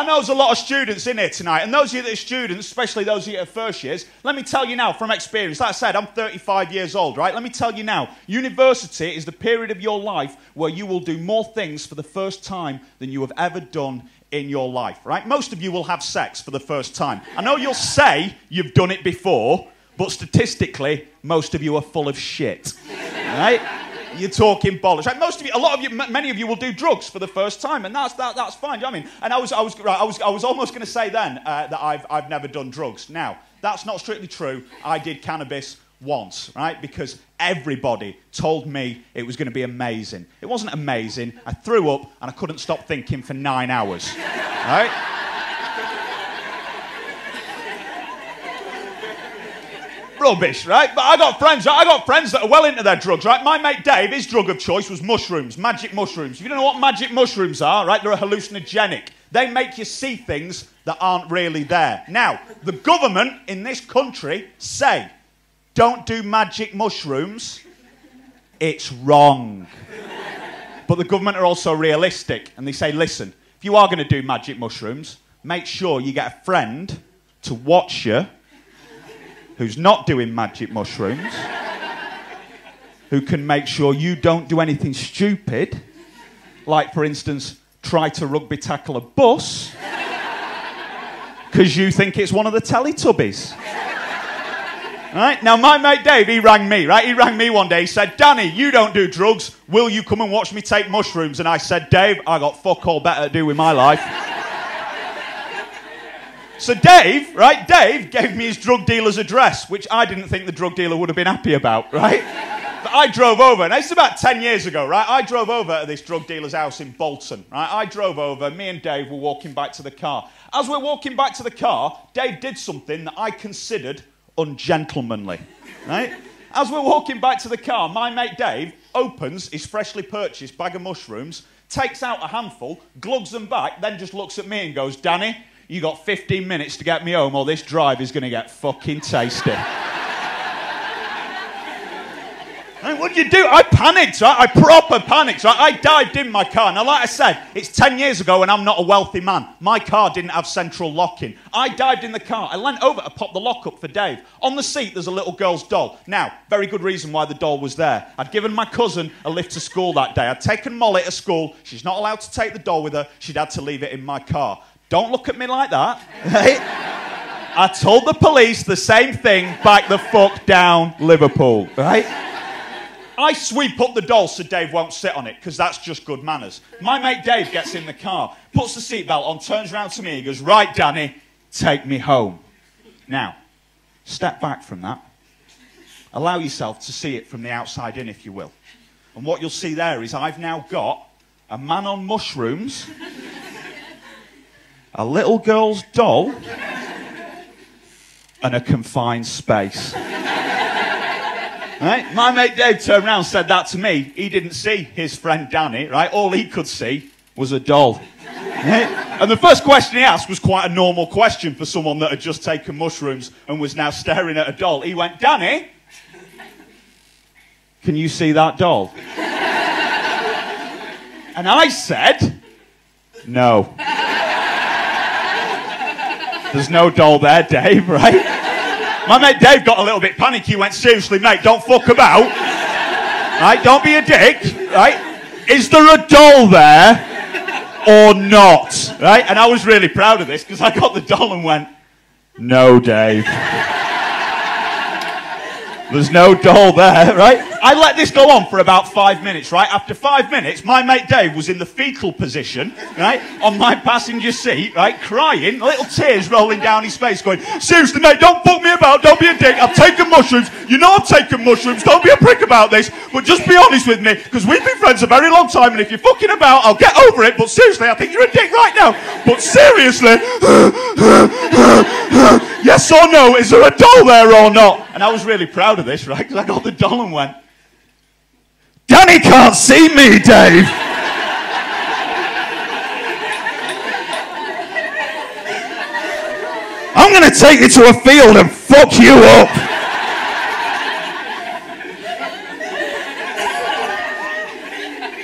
I know there's a lot of students in here tonight, and those of you that are students, especially those of you that are first years, let me tell you now from experience, like I said, I'm 35 years old, right? Let me tell you now, university is the period of your life where you will do more things for the first time than you have ever done in your life, right? Most of you will have sex for the first time. I know you'll say you've done it before, but statistically, most of you are full of shit, right? You're talking bollocks. Right? Most of you, a lot of you, many of you will do drugs for the first time, and that's, that, that's fine. Do you know I mean? And I was, I was, right, I was, I was almost going to say then uh, that I've, I've never done drugs. Now, that's not strictly true. I did cannabis once, right? Because everybody told me it was going to be amazing. It wasn't amazing. I threw up and I couldn't stop thinking for nine hours, right? Rubbish, right? But I got friends, I got friends that are well into their drugs, right? My mate Dave, his drug of choice was mushrooms, magic mushrooms. If you don't know what magic mushrooms are, right? They're a hallucinogenic. They make you see things that aren't really there. Now, the government in this country say, don't do magic mushrooms. It's wrong. but the government are also realistic and they say, listen, if you are going to do magic mushrooms, make sure you get a friend to watch you who's not doing magic mushrooms, who can make sure you don't do anything stupid, like, for instance, try to rugby tackle a bus because you think it's one of the Teletubbies. Right? Now, my mate Dave, he rang me, right? He rang me one day. He said, Danny, you don't do drugs. Will you come and watch me take mushrooms? And I said, Dave, I got fuck all better to do with my life. So Dave, right, Dave gave me his drug dealer's address, which I didn't think the drug dealer would have been happy about, right? But I drove over, and it's about 10 years ago, right? I drove over to this drug dealer's house in Bolton, right? I drove over, me and Dave were walking back to the car. As we're walking back to the car, Dave did something that I considered ungentlemanly, right? As we're walking back to the car, my mate Dave opens his freshly purchased bag of mushrooms, takes out a handful, glugs them back, then just looks at me and goes, Danny, you got 15 minutes to get me home, or this drive is going to get fucking tasty. What did you do? I panicked, right? I proper panicked, right? I dived in my car. Now, like I said, it's 10 years ago and I'm not a wealthy man. My car didn't have central locking. I dived in the car. I leant over to pop the lock up for Dave. On the seat, there's a little girl's doll. Now, very good reason why the doll was there. I'd given my cousin a lift to school that day. I'd taken Molly to school. She's not allowed to take the doll with her. She'd had to leave it in my car. Don't look at me like that. Right? I told the police the same thing, back the fuck down, Liverpool, right? I sweep up the doll so Dave won't sit on it, because that's just good manners. My mate Dave gets in the car, puts the seatbelt on, turns around to me, he goes, Right, Danny, take me home. Now, step back from that. Allow yourself to see it from the outside in, if you will. And what you'll see there is I've now got a man on mushrooms a little girl's doll, and a confined space. Right? My mate Dave turned around and said that to me. He didn't see his friend Danny, right? All he could see was a doll. Right? And the first question he asked was quite a normal question for someone that had just taken mushrooms and was now staring at a doll. He went, Danny, can you see that doll? And I said, no. There's no doll there, Dave, right? My mate Dave got a little bit panicky. Went, seriously, mate, don't fuck about. Right? Don't be a dick, right? Is there a doll there or not? Right? And I was really proud of this because I got the doll and went, no, Dave. There's no doll there, right? I let this go on for about five minutes, right? After five minutes, my mate Dave was in the fetal position, right? On my passenger seat, right? Crying, little tears rolling down his face, going, Seriously, mate, don't fuck me about, don't be a dick. I've taken mushrooms. You know I've taken mushrooms. Don't be a prick about this. But just be honest with me, because we've been friends a very long time, and if you're fucking about, I'll get over it. But seriously, I think you're a dick right now. But seriously, yes or no, is there a doll there or not? And I was really proud of this, right? Because I got the doll and went, Danny can't see me, Dave. I'm going to take you to a field and fuck you up.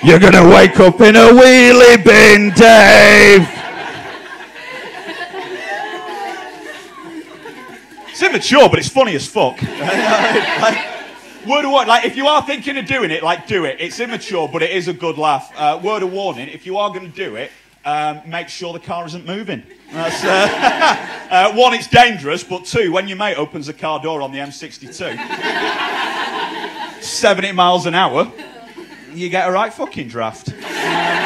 You're going to wake up in a wheelie bin, Dave. It's immature, but it's funny as fuck. like, word of warning, like if you are thinking of doing it, like do it. It's immature, but it is a good laugh. Uh, word of warning, if you are going to do it, um, make sure the car isn't moving. That's, uh, uh, one, it's dangerous, but two, when your mate opens the car door on the M62, 70 miles an hour, you get a right fucking draft. Um,